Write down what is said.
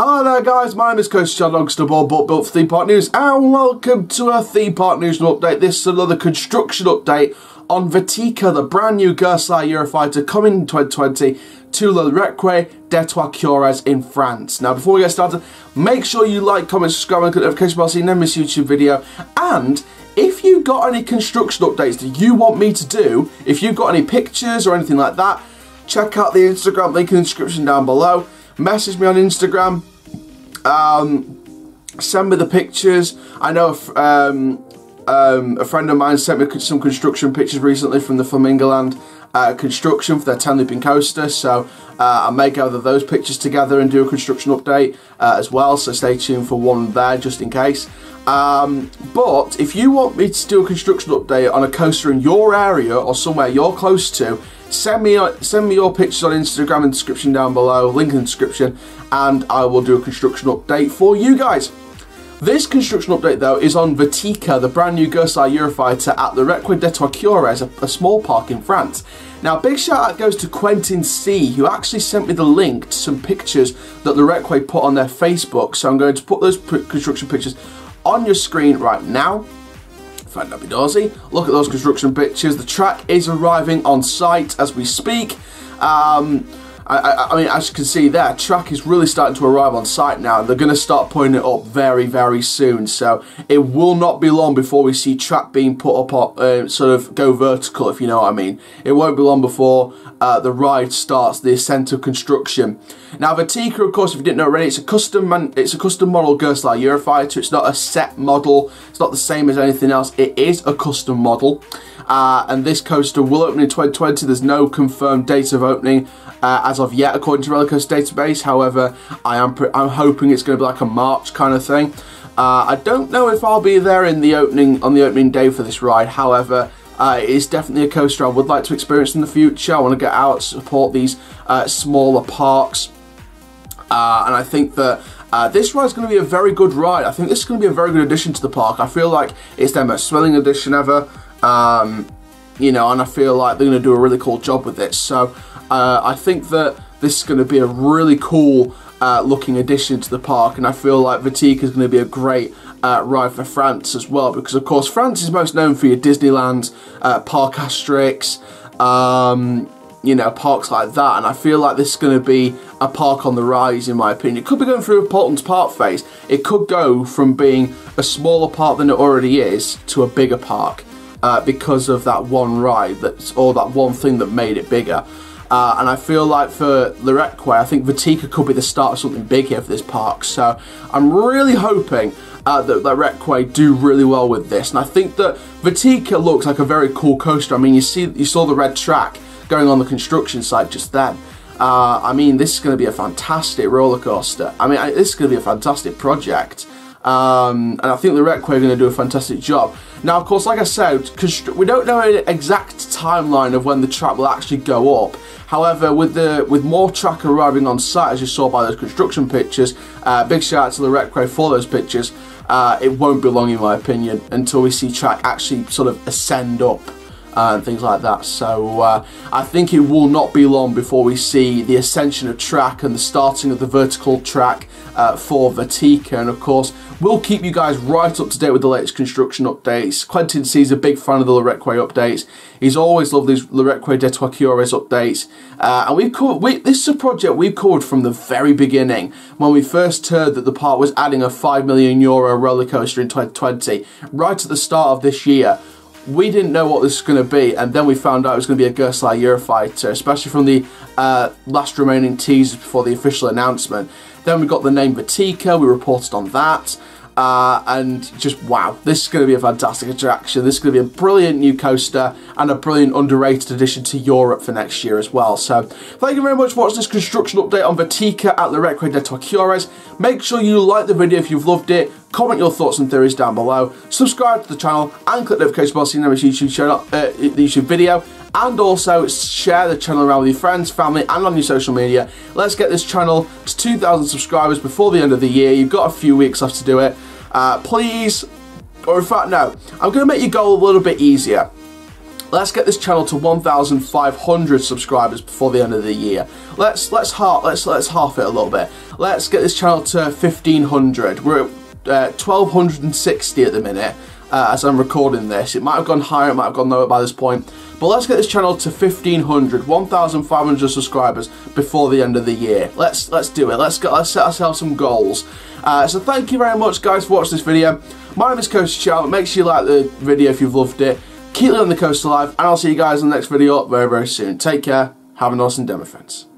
there guys, my name is Coaster Chall Longstable, but built for theme park news, and welcome to a theme park news update. This is another construction update on Vertika, the brand new Gerstlauer Eurofighter coming in 2020 to Le Récré des Trois Curés in France. Now before we get started, make sure you like, comment, subscribe, and click the notification bell so you never miss a YouTube video. And if you got any construction updates that you want me to do, if you've got any pictures or anything like that, check out the Instagram link in the description down below. Message me on Instagram. Um, send me the pictures. I know um, um, a friend of mine sent me some construction pictures recently from the Flamingoland uh, construction for their 10 looping coaster. So uh, I may gather those pictures together and do a construction update uh, as well. So stay tuned for one there just in case. Um, but if you want me to do a construction update on a coaster in your area or somewhere you're close to, send me send me your pictures on Instagram in description down below, link in the description, and I will do a construction update for you guys. This construction update though is on Vertika, the brand new Gerstlauer Eurofighter at the Récré des Trois Curés, a, a small park in France. Now big shout out goes to Quentin C who actually sent me the link to some pictures that the Récré put on their Facebook. So I'm going to put those construction pictures on your screen right now. Find Nabby Dorsey. Look at those construction pictures. The track is arriving on site as we speak. Um, I, I, I, mean, as you can see there, track is really starting to arrive on site now. They're going to start putting it up very, very soon. So it will not be long before we see track being put up, uh, sort of go vertical, if you know what I mean. It won't be long before uh, the ride starts, the ascent of construction. Now, Vertika, of course, if you didn't know already, it's a custom man, it's a custom model Gerstlauer Eurofighter. It's not a set model. It's not the same as anything else. It is a custom model. Uh, and this coaster will open in 2020. There's no confirmed date of opening uh, as of yet, according to Rollercoaster Database. However, I am I'm hoping it's going to be like a March kind of thing. Uh, I don't know if I'll be there in the opening on the opening day for this ride. However, uh, it is definitely a coaster I would like to experience in the future. I want to get out, support these uh, smaller parks. Uh, and I think that uh, this ride is going to be a very good ride. I think this is going to be a very good addition to the park. I feel like it's their most thrilling addition ever. Um, you know, and I feel like they're going to do a really cool job with this. So uh, I think that this is going to be a really cool uh, looking addition to the park, and I feel like Vertika is going to be a great uh, ride for France as well because of course France is most known for your Disneyland, uh, Parc Asterix, um, you know, parks like that and I feel like this is going to be a park on the rise in my opinion. It could be going through a Paultons Park phase. It could go from being a smaller park than it already is to a bigger park uh, because of that one ride that's or that one thing that made it bigger. Uh, and I feel like for Le Récré, I think Vertika could be the start of something big here for this park. So I'm really hoping uh, that, that do really well with this. And I think that Vertika looks like a very cool coaster. I mean, you see, you saw the red track going on the construction site just then. Uh, I mean, this is going to be a fantastic roller coaster. I mean, this is going to be a fantastic project. Um, and I think the are going to do a fantastic job. Now, of course, like I said, we don't know an exact timeline of when the track will actually go up. However, with the with more track arriving on site, as you saw by those construction pictures, uh, big shout out to the Récré for those pictures. Uh, it won't be long, in my opinion, until we see track actually sort of ascend up and things like that. So uh, I think it will not be long before we see the ascension of track and the starting of the vertical track uh, for Vertika. And of course, we'll keep you guys right up to date with the latest construction updates. Quentin is a big fan of the Le updates. He's always loved these des Trois Curés updates. Uh, and we've covered, we, this is a project we've covered from the very beginning when we first heard that the park was adding a 5 million euro roller coaster in 2020, right at the start of this year we didn't know what this was going to be, and then we found out it was going to be a Gerstlauer Eurofighter, especially from the uh, last remaining teasers before the official announcement. Then we got the name Vertika, we reported on that. Uh, and just wow, this is going to be a fantastic attraction. This is going to be a brilliant new coaster and a brilliant underrated addition to Europe for next year as well. So thank you very much for watching this construction update on Vertika at Le Récré des Trois Make sure you like the video if you've loved it. Comment your thoughts and theories down below. Subscribe to the channel and click the notification bell so you never miss YouTube channel, uh, YouTube video and also share the channel around with your friends, family and on your social media. Let's get this channel to 2,000 subscribers before the end of the year. You've got a few weeks left to do it. Uh, please, or in fact no, I'm going to make your goal a little bit easier. Let's get this channel to 1,500 subscribers before the end of the year. Let's let's half let's let's half it a little bit. Let's get this channel to 1,500. We're at uh, 1,260 at the minute. Uh, as I'm recording this. It might have gone higher, it might have gone lower by this point. But let's get this channel to 1500, 1500 subscribers before the end of the year. Let's let's do it. Let's get let's set ourselves some goals. Uh, so thank you very much guys for watching this video. My name is Coaster Chall. Make sure you like the video if you've loved it. Keep living the coast alive, and I'll see you guys in the next video very, very soon. Take care. Have an awesome demo, friends.